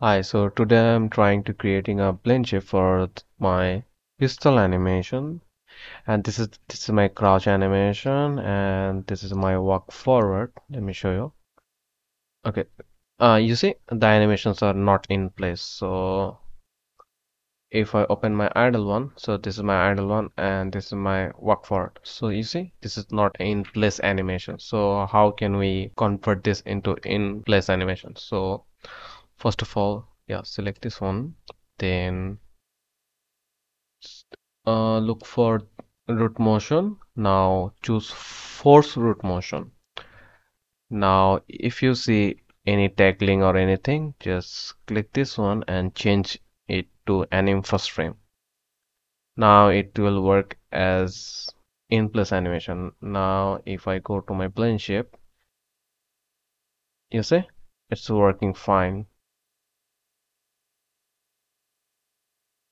Hi, so today I'm trying to creating a blend space for my pistol animation and this is this is my crouch animation and this is my walk forward. Let me show you. Okay. Uh you see the animations are not in place. So if I open my idle one, so this is my idle one and this is my walk forward. So you see this is not in place animation. So how can we convert this into in place animation? So first of all, yeah, select this one, then uh, look for root motion. Now choose force root motion. Now if you see any tagging or anything just click this one and change it to anim first frame. Now it will work as in place animation. Now if I go to my blend space you see it's working fine